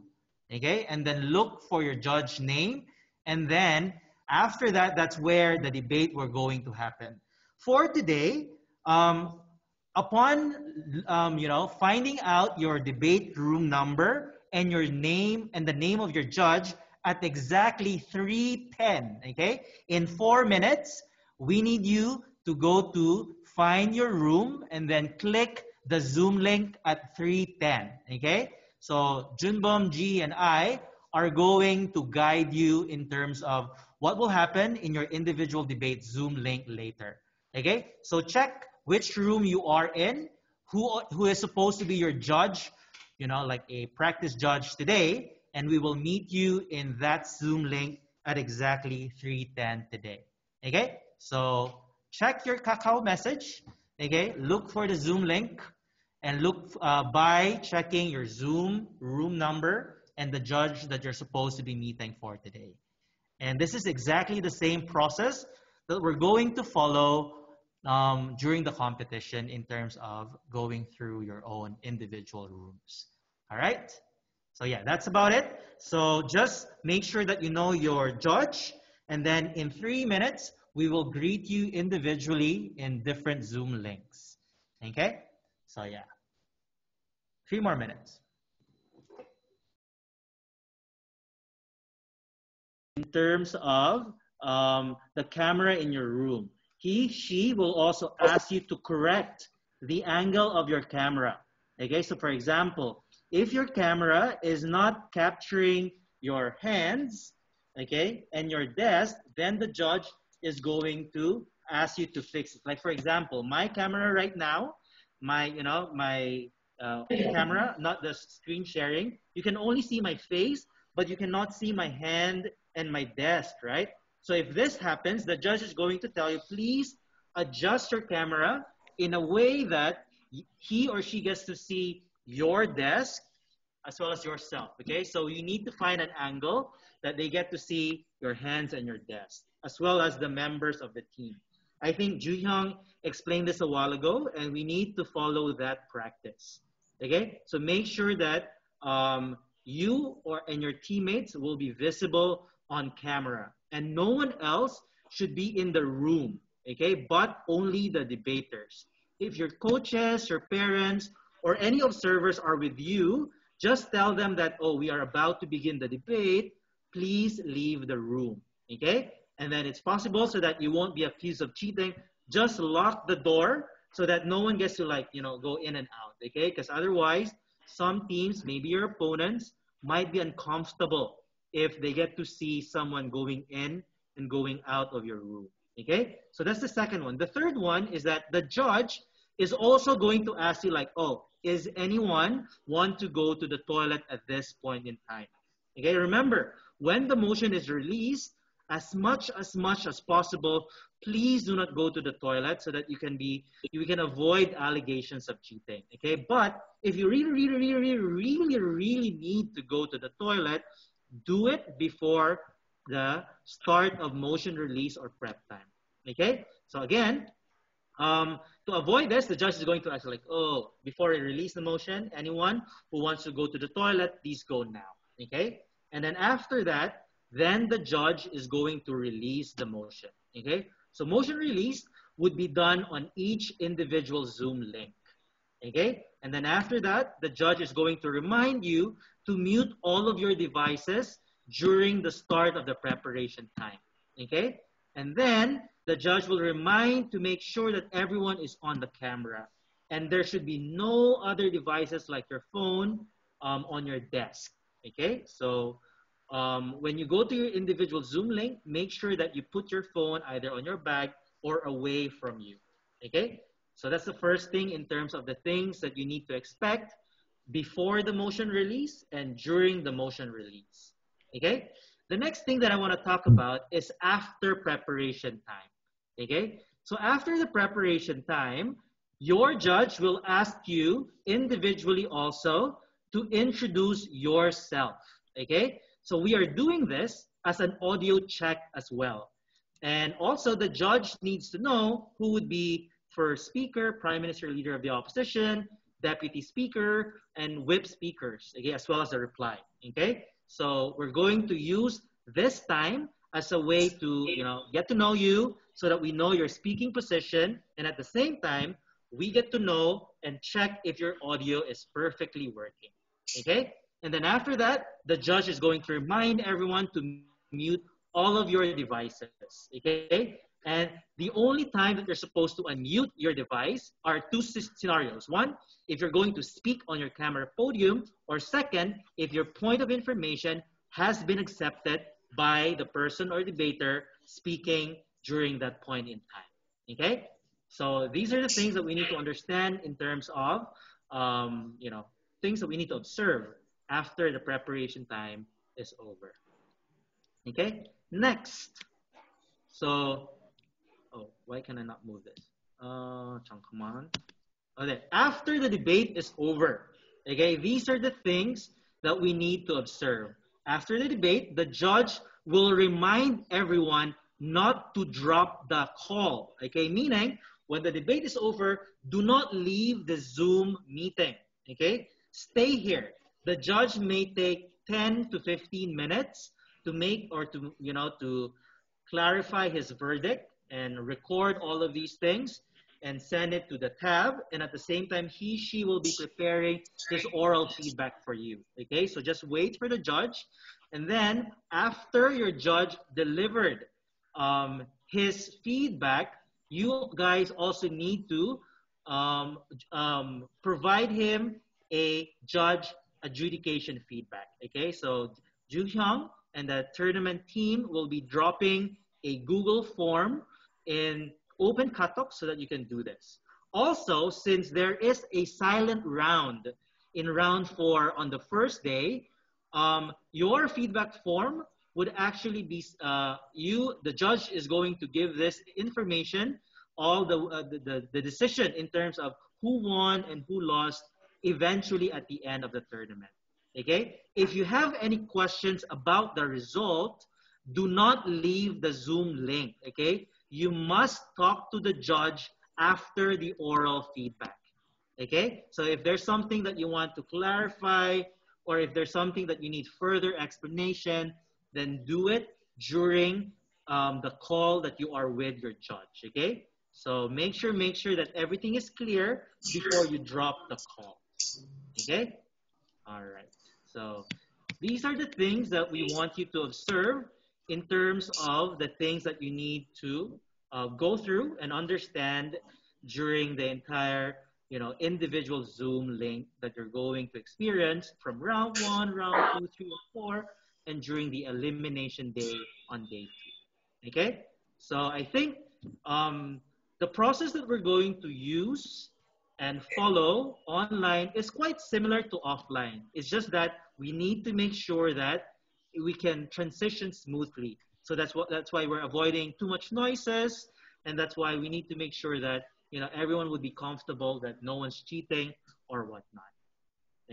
okay? And then look for your judge name, and then after that, that's where the debate we're going to happen. For today, um, upon um, you know finding out your debate room number and your name and the name of your judge at exactly 3:10, okay? In 4 minutes, we need you to go to find your room and then click the Zoom link at 3:10, okay? So Junbom, G, and I are going to guide you in terms of what will happen in your individual debate Zoom link later. Okay, so check which room you are in, who, who is supposed to be your judge, you know, like a practice judge today, and we will meet you in that Zoom link at exactly 3.10 today. Okay, so check your Kakao message, okay, look for the Zoom link, and look uh, by checking your Zoom room number and the judge that you're supposed to be meeting for today. And this is exactly the same process that we're going to follow um, during the competition in terms of going through your own individual rooms. All right? So yeah, that's about it. So just make sure that you know your judge, and then in three minutes, we will greet you individually in different Zoom links. Okay? So yeah, three more minutes. in terms of um, the camera in your room. He, she will also ask you to correct the angle of your camera. Okay, so for example, if your camera is not capturing your hands, okay, and your desk, then the judge is going to ask you to fix it. Like for example, my camera right now, my, you know, my uh, camera, not the screen sharing. You can only see my face, but you cannot see my hand and my desk, right? So if this happens, the judge is going to tell you, please adjust your camera in a way that he or she gets to see your desk as well as yourself. Okay, so you need to find an angle that they get to see your hands and your desk, as well as the members of the team. I think Ju Hyung explained this a while ago, and we need to follow that practice. Okay, so make sure that um, you or and your teammates will be visible on camera, and no one else should be in the room. Okay, but only the debaters. If your coaches, your parents, or any observers are with you, just tell them that, oh, we are about to begin the debate. Please leave the room. Okay? And then it's possible so that you won't be accused of cheating. Just lock the door so that no one gets to like, you know, go in and out. Okay? Because otherwise, some teams, maybe your opponents, might be uncomfortable if they get to see someone going in and going out of your room. Okay? So that's the second one. The third one is that the judge is also going to ask you like, oh, is anyone want to go to the toilet at this point in time? Okay, remember, when the motion is released, as much as much as possible, please do not go to the toilet so that you can be you can avoid allegations of cheating. Okay, but if you really, really, really, really, really, really need to go to the toilet, do it before the start of motion release or prep time. Okay, so again, um, to avoid this, the judge is going to ask like, oh, before I release the motion, anyone who wants to go to the toilet, please go now. Okay? And then after that, then the judge is going to release the motion. Okay? So motion release would be done on each individual Zoom link. Okay? And then after that, the judge is going to remind you to mute all of your devices during the start of the preparation time. Okay? And then the judge will remind to make sure that everyone is on the camera. And there should be no other devices like your phone um, on your desk. Okay, so um, when you go to your individual Zoom link, make sure that you put your phone either on your bag or away from you. Okay, so that's the first thing in terms of the things that you need to expect before the motion release and during the motion release. Okay, the next thing that I want to talk about is after preparation time. Okay? So after the preparation time, your judge will ask you individually also to introduce yourself. Okay? So we are doing this as an audio check as well. And also the judge needs to know who would be first speaker, prime minister, leader of the opposition, deputy speaker, and whip speakers, okay, as well as the reply. Okay? So we're going to use this time as a way to, you know, get to know you, so that we know your speaking position. And at the same time, we get to know and check if your audio is perfectly working. Okay? And then after that, the judge is going to remind everyone to mute all of your devices. Okay? And the only time that you're supposed to unmute your device are two scenarios. One, if you're going to speak on your camera podium, or second, if your point of information has been accepted by the person or debater speaking during that point in time. Okay? So these are the things that we need to understand in terms of, um, you know, things that we need to observe after the preparation time is over. Okay? Next. So, oh, why can I not move this? Uh, on. Okay, after the debate is over, okay, these are the things that we need to observe. After the debate, the judge will remind everyone not to drop the call. Okay, meaning when the debate is over, do not leave the Zoom meeting. Okay, stay here. The judge may take 10 to 15 minutes to make or to, you know, to clarify his verdict and record all of these things and send it to the tab. And at the same time, he, she will be preparing his oral feedback for you. Okay, so just wait for the judge. And then after your judge delivered um, his feedback, you guys also need to um, um, provide him a judge adjudication feedback. Okay, so Ju Hyung and the tournament team will be dropping a Google form in Open Katok so that you can do this. also, since there is a silent round in round four on the first day, um, your feedback form would actually be uh, you, the judge is going to give this information, all the, uh, the, the, the decision in terms of who won and who lost eventually at the end of the tournament. Okay? If you have any questions about the result, do not leave the Zoom link. Okay? You must talk to the judge after the oral feedback. Okay? So if there's something that you want to clarify or if there's something that you need further explanation, then do it during um, the call that you are with your judge. Okay? So make sure, make sure that everything is clear before you drop the call. Okay? All right. So these are the things that we want you to observe in terms of the things that you need to uh, go through and understand during the entire you know individual zoom link that you're going to experience from round one round two three and four and during the elimination day on day two okay? So i think um, the process that we're going to use and follow online is quite similar to offline. It's just that we need to make sure that we can transition smoothly so that's what that's why we're avoiding too much noises and that's why we need to make sure that you know everyone would be comfortable that no one's cheating or whatnot.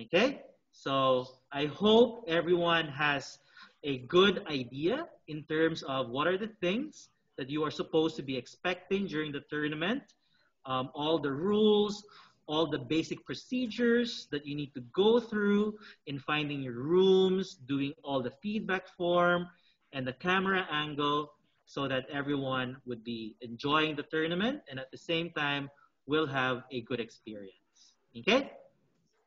Okay, so I hope everyone has a good idea in terms of what are the things that you are supposed to be expecting during the tournament, um, all the rules, all the basic procedures that you need to go through in finding your rooms, doing all the feedback form, and the camera angle so that everyone would be enjoying the tournament and at the same time will have a good experience. Okay?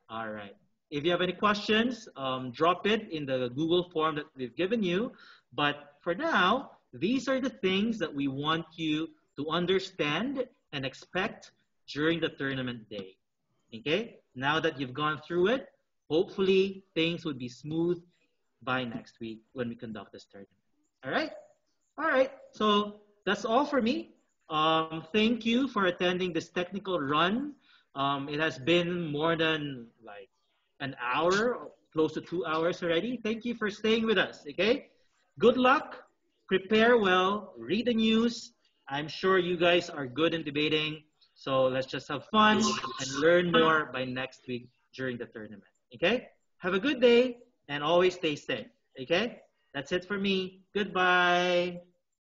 All right. If you have any questions, um, drop it in the Google form that we've given you. But for now, these are the things that we want you to understand and expect during the tournament day. Okay? Now that you've gone through it, hopefully things would be smooth by next week when we conduct this tournament. All right? All right, so that's all for me. Um, thank you for attending this technical run. Um, it has been more than like an hour, close to two hours already. Thank you for staying with us, okay? Good luck, prepare well, read the news. I'm sure you guys are good in debating. So let's just have fun and learn more by next week during the tournament, okay? Have a good day and always stay safe, okay? That's it for me. Goodbye.